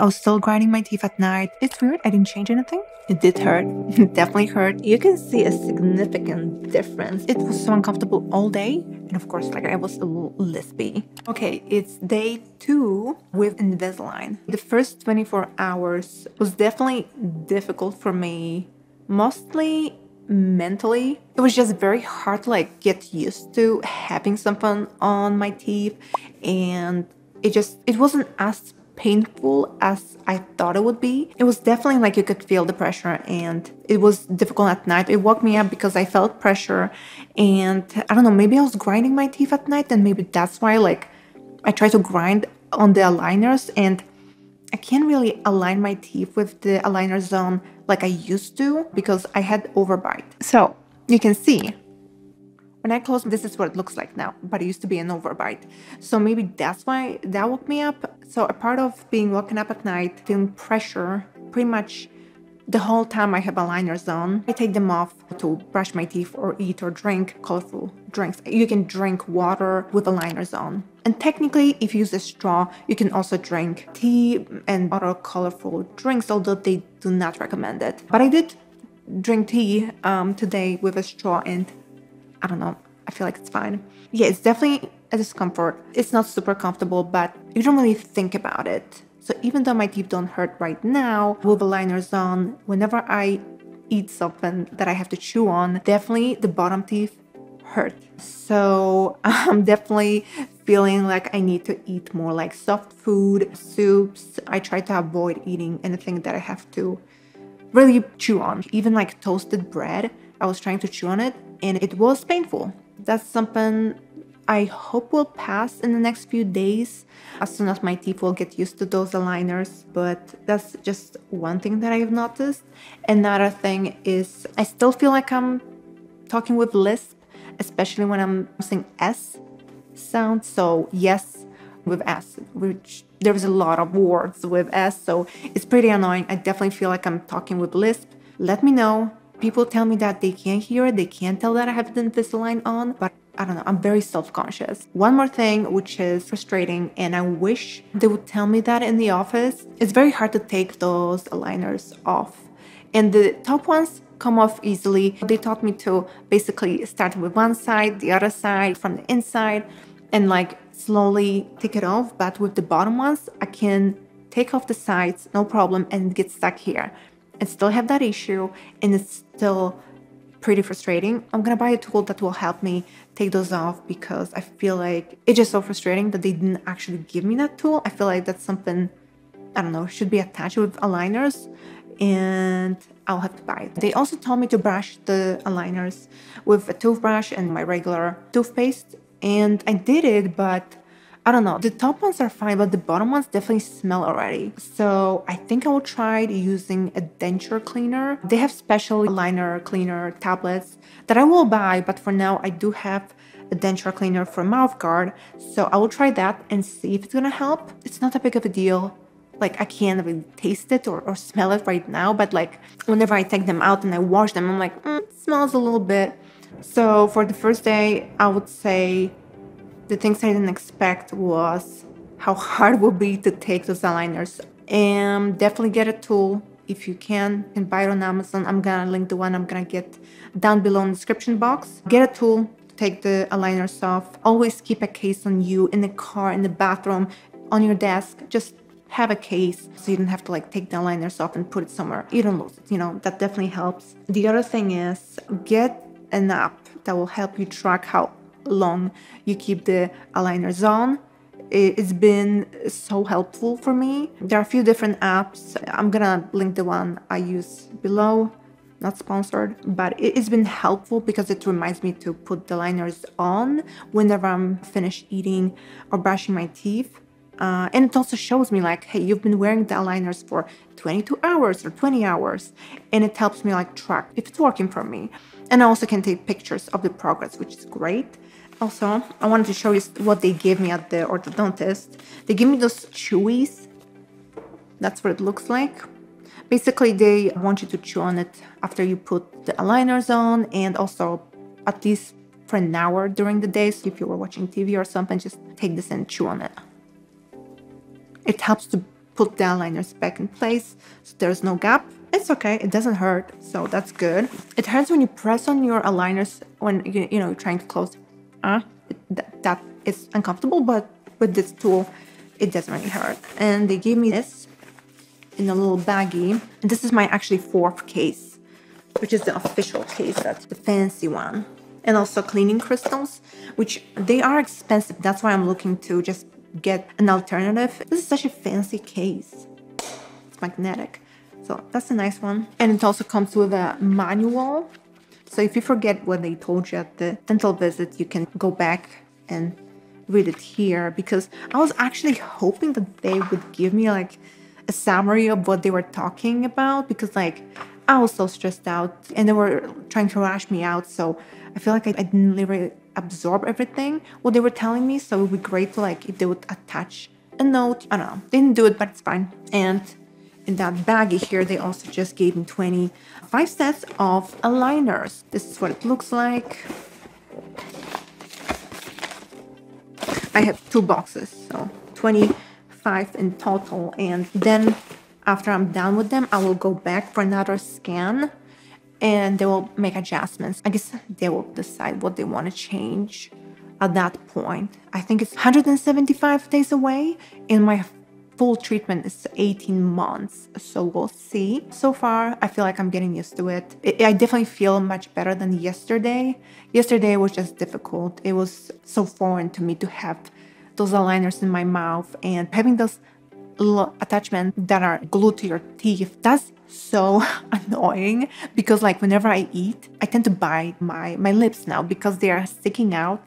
I was still grinding my teeth at night. It's weird, I didn't change anything. It did hurt, it definitely hurt. You can see a significant difference. It was so uncomfortable all day. And of course, like I was a little lispy. Okay, it's day two with Invisalign. The first 24 hours was definitely difficult for me, mostly mentally. It was just very hard to like get used to having something on my teeth and it just, it wasn't as painful as I thought it would be. It was definitely like you could feel the pressure and it was difficult at night. It woke me up because I felt pressure and I don't know, maybe I was grinding my teeth at night and maybe that's why like I tried to grind on the aligners and I can't really align my teeth with the aligner zone like I used to because I had overbite. So you can see when I close, this is what it looks like now, but it used to be an overbite. So maybe that's why that woke me up. So a part of being woken up at night, feeling pressure, pretty much the whole time I have aligners on, I take them off to brush my teeth or eat or drink colorful drinks. You can drink water with aligners on. And technically, if you use a straw, you can also drink tea and other colorful drinks, although they do not recommend it. But I did drink tea um, today with a straw and I don't know, I feel like it's fine. Yeah, it's definitely a discomfort. It's not super comfortable, but you don't really think about it. So even though my teeth don't hurt right now, with the liners on, whenever I eat something that I have to chew on, definitely the bottom teeth hurt. So I'm definitely feeling like I need to eat more like soft food, soups. I try to avoid eating anything that I have to really chew on. Even like toasted bread, I was trying to chew on it and it was painful. That's something I hope will pass in the next few days as soon as my teeth will get used to those aligners. But that's just one thing that I've noticed. Another thing is I still feel like I'm talking with lisp, especially when I'm using S sound. So yes with S, which there's a lot of words with S, so it's pretty annoying. I definitely feel like I'm talking with lisp. Let me know. People tell me that they can't hear they can't tell that I have the Invisalign on, but I don't know, I'm very self conscious. One more thing, which is frustrating, and I wish they would tell me that in the office, it's very hard to take those aligners off. And the top ones come off easily. They taught me to basically start with one side, the other side, from the inside, and like slowly take it off. But with the bottom ones, I can take off the sides, no problem, and get stuck here. And still have that issue, and it's still pretty frustrating. I'm gonna buy a tool that will help me take those off because I feel like it's just so frustrating that they didn't actually give me that tool. I feel like that's something, I don't know, should be attached with aligners and I'll have to buy it. They also told me to brush the aligners with a toothbrush and my regular toothpaste and I did it, but I don't know. The top ones are fine, but the bottom ones definitely smell already. So I think I will try using a denture cleaner. They have special liner cleaner tablets that I will buy, but for now I do have a denture cleaner for mouth guard. So I will try that and see if it's gonna help. It's not that big of a deal. Like I can't really taste it or, or smell it right now, but like whenever I take them out and I wash them, I'm like, mm, it smells a little bit. So for the first day, I would say the things I didn't expect was how hard it would be to take those aligners. And definitely get a tool if you can and buy it on Amazon. I'm gonna link the one I'm gonna get down below in the description box. Get a tool to take the aligners off. Always keep a case on you in the car, in the bathroom, on your desk. Just have a case so you don't have to like take the aligners off and put it somewhere. You don't lose it, you know, that definitely helps. The other thing is get an app that will help you track how long you keep the aligners on. It's been so helpful for me. There are a few different apps. I'm gonna link the one I use below. Not sponsored, but it's been helpful because it reminds me to put the liners on whenever I'm finished eating or brushing my teeth. Uh, and it also shows me like, hey, you've been wearing the aligners for 22 hours or 20 hours. And it helps me like track if it's working for me. And I also can take pictures of the progress, which is great. Also, I wanted to show you what they gave me at the orthodontist. They gave me those chewies. That's what it looks like. Basically, they want you to chew on it after you put the aligners on and also at least for an hour during the day. So if you were watching TV or something, just take this and chew on it. It helps to put the aligners back in place so there's no gap. It's okay, it doesn't hurt, so that's good. It hurts when you press on your aligners when you, you know you're trying to close. Uh, that, that is uncomfortable, but with this tool, it doesn't really hurt. And they gave me this in a little baggie. And this is my actually fourth case, which is the official case, that's the fancy one. And also cleaning crystals, which they are expensive. That's why I'm looking to just get an alternative. This is such a fancy case. It's magnetic. So that's a nice one. And it also comes with a manual. So if you forget what they told you at the dental visit, you can go back and read it here because I was actually hoping that they would give me like a summary of what they were talking about because like I was so stressed out and they were trying to rush me out. So I feel like I, didn't really absorb everything what they were telling me. So it would be great to like if they would attach a note. I don't know. They didn't do it, but it's fine. And in that baggie here, they also just gave me 25 sets of aligners. This is what it looks like. I have two boxes, so 25 in total. And then after I'm done with them, I will go back for another scan and they will make adjustments. I guess they will decide what they want to change at that point. I think it's 175 days away and my full treatment is 18 months, so we'll see. So far, I feel like I'm getting used to it. I definitely feel much better than yesterday. Yesterday was just difficult. It was so foreign to me to have those aligners in my mouth and having those attachments that are glued to your teeth. That's so annoying because like whenever I eat, I tend to bite my, my lips now because they are sticking out.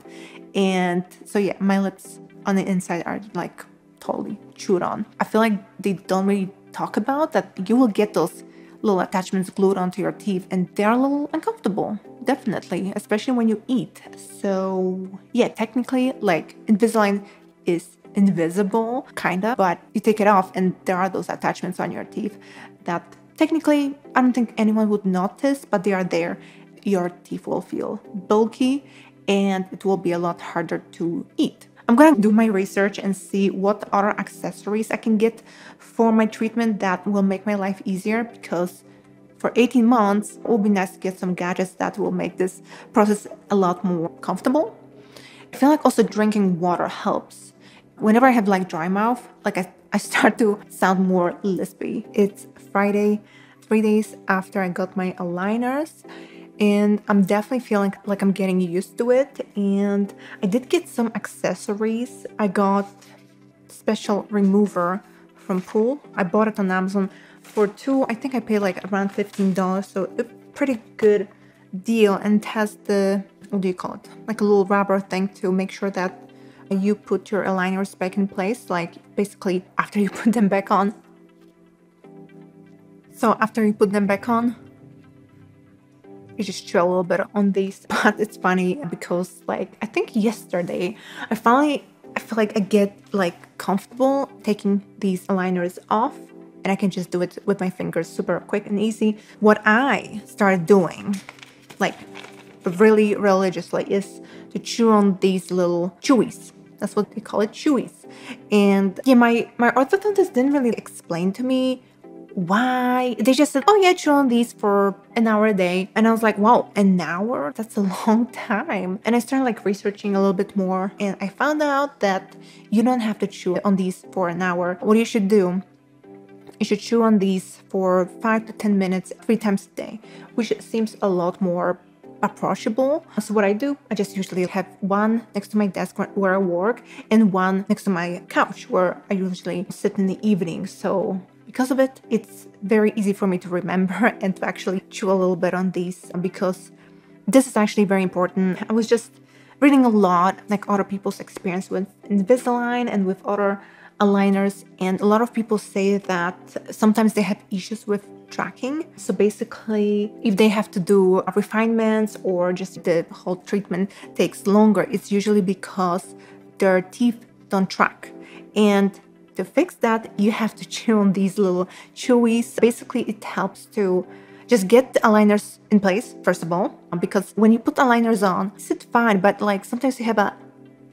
And so yeah, my lips on the inside are like totally chewed on. I feel like they don't really talk about that you will get those little attachments glued onto your teeth and they're a little uncomfortable definitely especially when you eat. So yeah technically like invisalign is invisible kinda but you take it off and there are those attachments on your teeth that technically i don't think anyone would notice but they are there. Your teeth will feel bulky and it will be a lot harder to eat I'm gonna do my research and see what other accessories I can get for my treatment that will make my life easier because for 18 months, it will be nice to get some gadgets that will make this process a lot more comfortable. I feel like also drinking water helps. Whenever I have like dry mouth, like I, I start to sound more lispy. It's Friday, three days after I got my aligners and I'm definitely feeling like I'm getting used to it. And I did get some accessories. I got special remover from Pool. I bought it on Amazon for two. I think I paid like around $15, so a pretty good deal. And it has the, what do you call it? Like a little rubber thing to make sure that you put your aligners back in place, like basically after you put them back on. So after you put them back on, you just chill a little bit on these. But it's funny because like I think yesterday I finally I feel like I get like comfortable taking these aligners off and I can just do it with my fingers super quick and easy. What I started doing like really religiously is to chew on these little chewies. That's what they call it, chewies. And yeah, my, my orthodontist didn't really explain to me why? They just said oh yeah chew on these for an hour a day. And i was like wow an hour? That's a long time. And i started like researching a little bit more and i found out that you don't have to chew on these for an hour. What you should do you should chew on these for 5 to 10 minutes three times a day which seems a lot more approachable. So what I do, I just usually have one next to my desk where I work and one next to my couch where I usually sit in the evening. So because of it, it's very easy for me to remember and to actually chew a little bit on these because this is actually very important. I was just reading a lot, like other people's experience with Invisalign and with other aligners, and a lot of people say that sometimes they have issues with tracking. So basically, if they have to do refinements or just the whole treatment takes longer, it's usually because their teeth don't track. And to fix that, you have to chew on these little chewies. Basically, it helps to just get the aligners in place, first of all, because when you put aligners on, sit fine, but like sometimes you have a,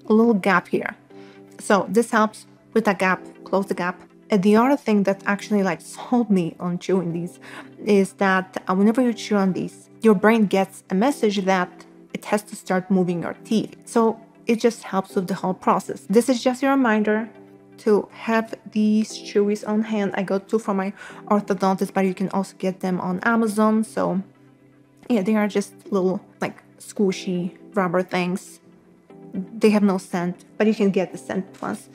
a little gap here. So this helps with that gap, close the gap, And the other thing that actually like sold me on chewing these is that uh, whenever you chew on these, your brain gets a message that it has to start moving your teeth. So it just helps with the whole process. This is just a reminder to have these chewies on hand. I got two from my orthodontist, but you can also get them on Amazon. So yeah, they are just little like squishy rubber things. They have no scent, but you can get the scent ones.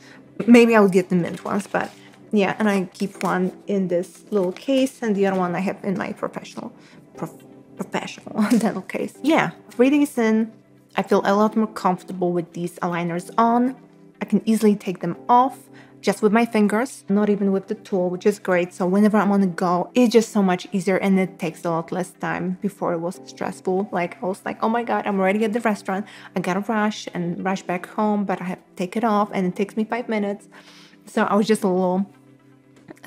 Maybe I'll get the mint ones, but yeah, and I keep one in this little case and the other one I have in my professional prof professional dental case. Yeah, three days in, I feel a lot more comfortable with these aligners on. I can easily take them off just with my fingers, not even with the tool, which is great. So whenever I'm on the go, it's just so much easier and it takes a lot less time. Before it was stressful. Like I was like, oh my God, I'm already at the restaurant. I gotta rush and rush back home, but I have to take it off and it takes me five minutes. So I was just a little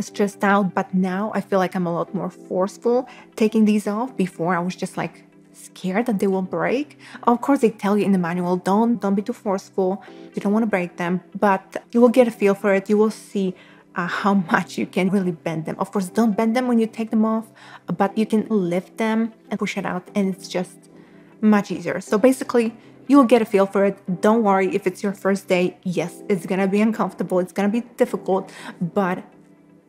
stressed out, but now I feel like I'm a lot more forceful taking these off. Before I was just like, scared that they will break. Of course, they tell you in the manual, don't don't be too forceful. You don't want to break them, but you will get a feel for it. You will see uh, how much you can really bend them. Of course, don't bend them when you take them off, but you can lift them and push it out, and it's just much easier. So basically, you will get a feel for it. Don't worry if it's your first day. Yes, it's gonna be uncomfortable. It's gonna be difficult, but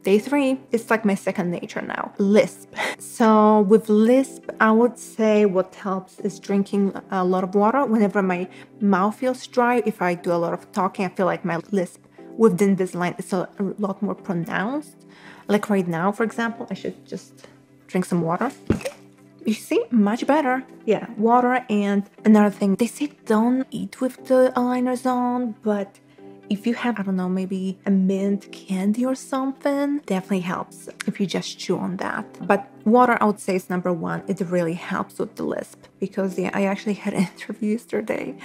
Day three, it's like my second nature now. Lisp. So with Lisp, I would say what helps is drinking a lot of water. Whenever my mouth feels dry, if I do a lot of talking, I feel like my lisp with the Invisalign is a lot more pronounced. Like right now, for example, I should just drink some water. You see, much better. Yeah, water and another thing, they say don't eat with the aligners on, but if you have, I don't know, maybe a mint candy or something, definitely helps if you just chew on that. But water, I would say, is number one. It really helps with the lisp because yeah, I actually had an interview yesterday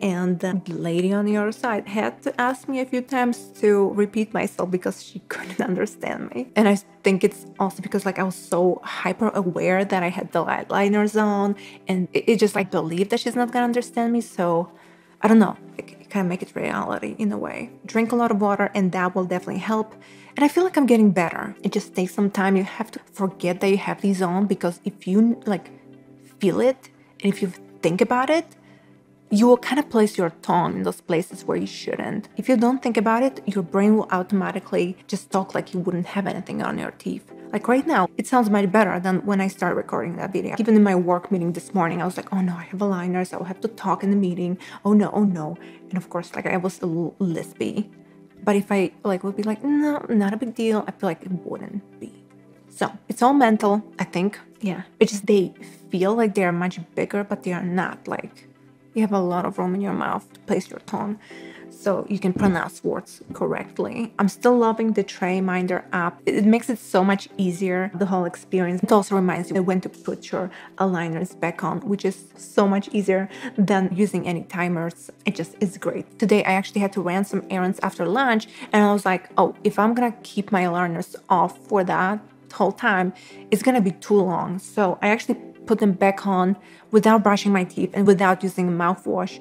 and the lady on the other side had to ask me a few times to repeat myself because she couldn't understand me. And I think it's also because like I was so hyper aware that I had the liners on and it, it just like believed that she's not gonna understand me. So I don't know. Kind of make it reality in a way. Drink a lot of water, and that will definitely help. And I feel like I'm getting better. It just takes some time. You have to forget that you have these on because if you like feel it and if you think about it, you will kind of place your tongue in those places where you shouldn't. If you don't think about it, your brain will automatically just talk like you wouldn't have anything on your teeth. Like right now, it sounds much better than when I started recording that video. Even in my work meeting this morning, I was like, oh no, I have aligners, I'll have to talk in the meeting. Oh no, oh no. And of course, like I was a little lispy. But if I like would be like, no, not a big deal, I feel like it wouldn't be. So it's all mental, I think. Yeah. It's just they feel like they're much bigger, but they are not like you have a lot of room in your mouth to place your tongue so you can pronounce words correctly. I'm still loving the Tray Minder app. It makes it so much easier, the whole experience. It also reminds you when to put your aligners back on, which is so much easier than using any timers. It just is great. Today I actually had to run some errands after lunch and I was like, oh, if I'm gonna keep my aligners off for that whole time, it's gonna be too long. So I actually put them back on without brushing my teeth and without using mouthwash.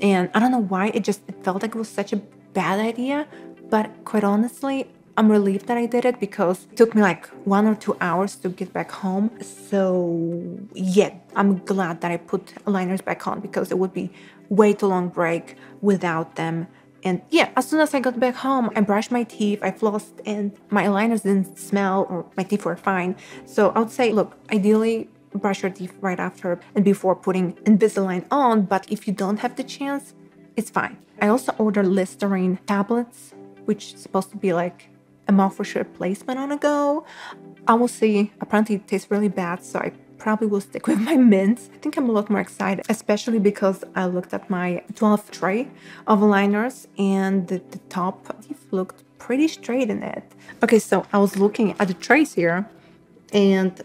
And I don't know why, it just it felt like it was such a bad idea. But quite honestly, I'm relieved that I did it because it took me like one or two hours to get back home. So yeah, I'm glad that I put liners back on because it would be way too long break without them. And yeah, as soon as I got back home, I brushed my teeth, I flossed, and my aligners didn't smell or my teeth were fine. So I would say, look, ideally, brush your teeth right after and before putting Invisalign on, but if you don't have the chance, it's fine. I also ordered Listerine tablets, which is supposed to be like a mouthwash replacement on a go. I will see. Apparently, it tastes really bad, so I probably will stick with my mints. I think I'm a lot more excited, especially because I looked at my 12 tray of aligners and the, the top teeth looked pretty straight in it. Okay, so I was looking at the trays here and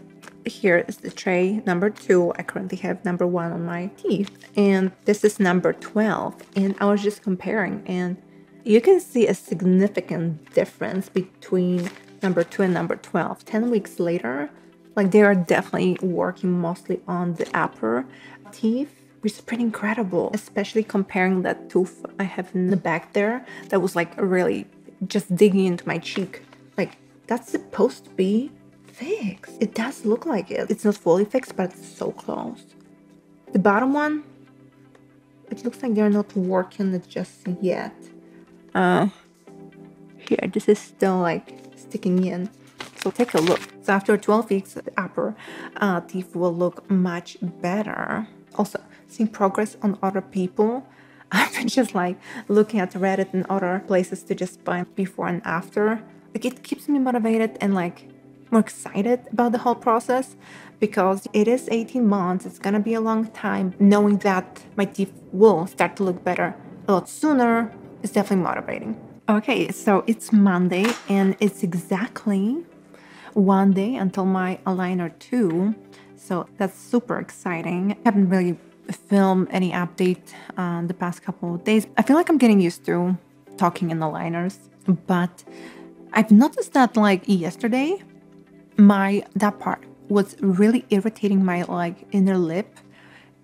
here is the tray number two. I currently have number one on my teeth, and this is number 12. And I was just comparing, and you can see a significant difference between number two and number 12. 10 weeks later, like they are definitely working mostly on the upper teeth which is pretty incredible, especially comparing that tooth I have in the back there that was like really just digging into my cheek Like, that's supposed to be fixed. It does look like it. It's not fully fixed, but it's so close. The bottom one, it looks like they're not working it just yet. Uh, here, this is still like sticking in. So take a look. So after 12 weeks, the upper uh, teeth will look much better. Also, seeing progress on other people. I've been just like looking at Reddit and other places to just find before and after. Like it keeps me motivated and like more excited about the whole process because it is 18 months. It's gonna be a long time. Knowing that my teeth will start to look better a lot sooner is definitely motivating. Okay, so it's Monday and it's exactly one day until my aligner two. So that's super exciting. I haven't really filmed any update uh, the past couple of days. I feel like I'm getting used to talking in the aligners, but I've noticed that like yesterday, my that part was really irritating my like inner lip.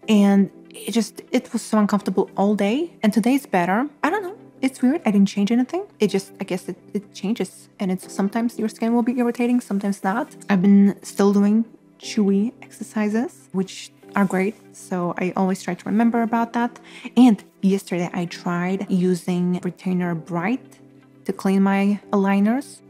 And it just it was so uncomfortable all day. And today's better. I don't know. It's weird. I didn't change anything. It just i guess it, it changes. And it's sometimes your skin will be irritating sometimes not. I've been still doing chewy exercises which are great. So i always try to remember about that. And yesterday i tried using Retainer Brite to clean my aligners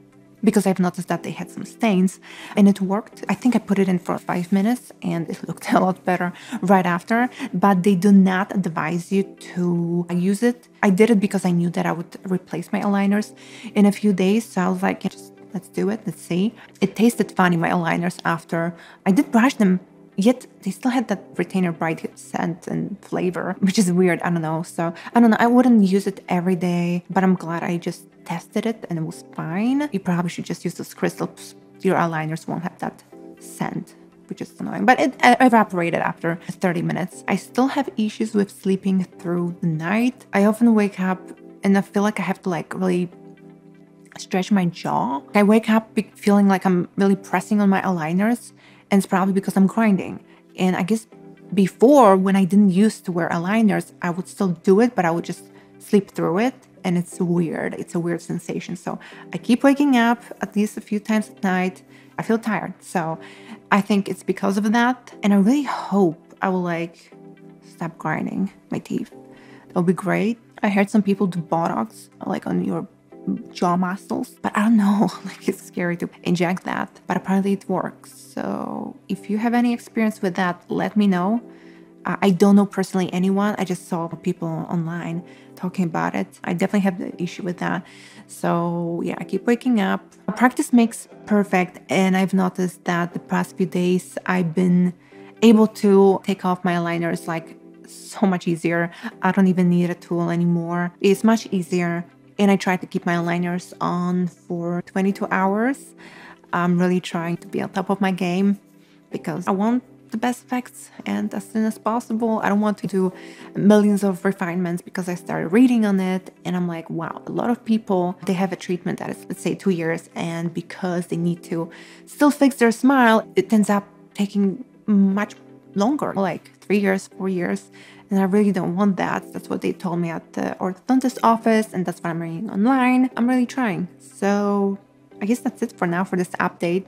because I've noticed that they had some stains and it worked. I think I put it in for five minutes and it looked a lot better right after, but they do not advise you to use it. I did it because I knew that I would replace my aligners in a few days. So I was like, yeah, just let's do it. Let's see. It tasted funny, my aligners after I did brush them yet they still had that Retainer Brite scent and flavor which is weird i don't know so i don't know i wouldn't use it every day but i'm glad i just tested it and it was fine. You probably should just use those crystals. Your aligners won't have that scent, which is annoying. But it evaporated after 30 minutes. I still have issues with sleeping through the night. I often wake up and I feel like I have to like really stretch my jaw. I wake up feeling like I'm really pressing on my aligners, and it's probably because I'm grinding. And I guess before, when I didn't used to wear aligners, I would still do it, but I would just sleep through it and it's weird. It's a weird sensation. So I keep waking up at least a few times at night. I feel tired. So I think it's because of that. And I really hope I will like stop grinding my teeth. That would be great. I heard some people do Botox like on your jaw muscles, but I don't know. Like it's scary to inject that, but apparently it works. So if you have any experience with that, let me know. Uh, I don't know personally anyone. I just saw people online talking about it. I definitely have the issue with that. So yeah, I keep waking up. Practice makes perfect, and I've noticed that the past few days I've been able to take off my aligners like so much easier. I don't even need a tool anymore. It's much easier. And I try to keep my aligners on for 22 hours. I'm really trying to be on top of my game because I want the best effects and as soon as possible. I don't want to do millions of refinements because I started reading on it and I'm like, wow, a lot of people they have a treatment that is let's say two years and because they need to still fix their smile, it ends up taking much longer, like three years, four years. And I really don't want that. That's what they told me at the orthodontist office, and that's what I'm reading online. I'm really trying. So I guess that's it for now for this update.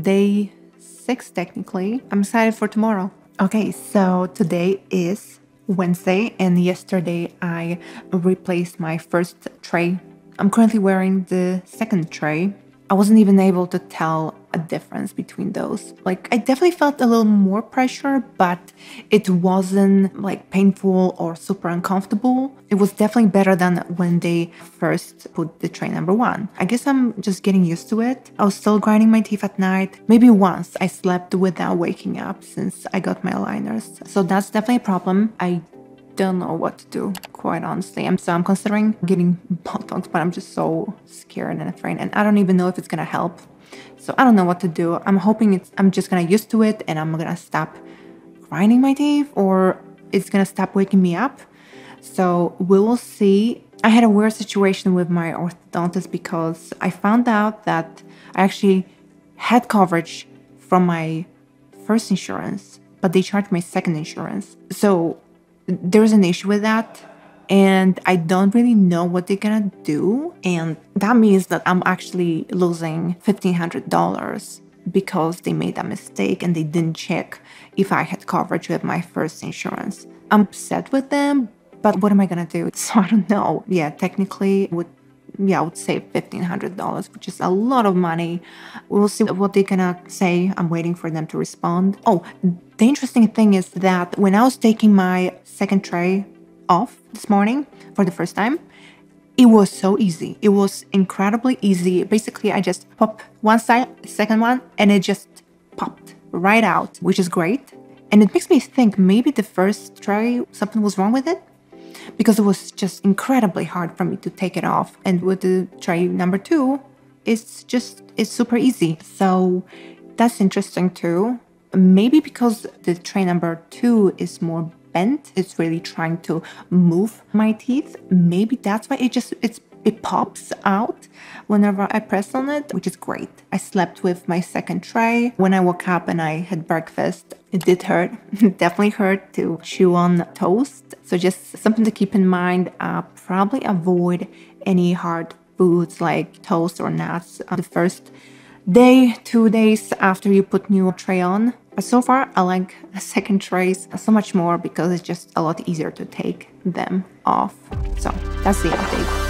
Day six, technically. I'm excited for tomorrow. Okay, so today is Wednesday, and yesterday I replaced my first tray. I'm currently wearing the second tray. I wasn't even able to tell a difference between those. Like, I definitely felt a little more pressure, but it wasn't like painful or super uncomfortable. It was definitely better than when they first put the tray number one. I guess I'm just getting used to it. I was still grinding my teeth at night. Maybe once I slept without waking up since I got my aligners. So that's definitely a problem. I don't know what to do, quite honestly. I'm so I'm considering getting Botox, but I'm just so scared and afraid, and I don't even know if it's gonna help. So I don't know what to do. I'm hoping it's I'm just gonna used to it and I'm gonna stop grinding my teeth or it's gonna stop waking me up. So we will see. I had a weird situation with my orthodontist because I found out that I actually had coverage from my first insurance, but they charged my second insurance. So there's an issue with that and I don't really know what they're gonna do. And that means that I'm actually losing $1,500 because they made a mistake and they didn't check if I had coverage with my first insurance. I'm upset with them, but what am I gonna do? So I don't know. Yeah, technically, would yeah, I would say $1,500, which is a lot of money. We'll see what they're gonna say. I'm waiting for them to respond. Oh, the interesting thing is that when I was taking my second tray off this morning for the first time, it was so easy. It was incredibly easy. Basically, I just pop one side, second one, and it just popped right out, which is great. And it makes me think maybe the first tray, something was wrong with it because it was just incredibly hard for me to take it off. And with the tray number two, it's just, it's super easy. So that's interesting too. Maybe because the tray number two is more bent, it's really trying to move my teeth. Maybe that's why it just, it's it pops out whenever I press on it, which is great. I slept with my second tray. When I woke up and I had breakfast, it did hurt. It definitely hurt to chew on toast. So just something to keep in mind. Uh, probably avoid any hard foods like toast or nuts the first day, two days after you put new tray on. But so far, I like second trays so much more because it's just a lot easier to take them off. So that's the update.